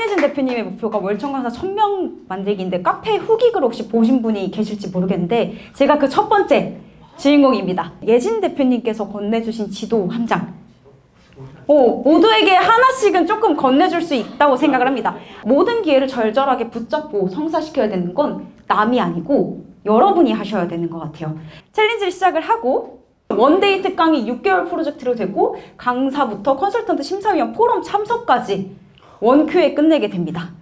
손예진 대표님의 목표가 월천 강사 1000명 만들기인데 카페 후기글 혹시 보신 분이 계실지 모르겠는데 제가 그 첫 번째 주인공입니다. 예진 대표님께서 건네주신 지도 한 장. 오, 모두에게 하나씩은 조금 건네줄 수 있다고 생각을 합니다. 모든 기회를 절절하게 붙잡고 성사시켜야 되는 건 남이 아니고 여러분이 하셔야 되는 것 같아요. challenge를 시작을 하고 one-day 특강이 6개월 프로젝트로 되고 강사부터 컨설턴트 심사위원 포럼 참석까지 원큐에 끝내게 됩니다.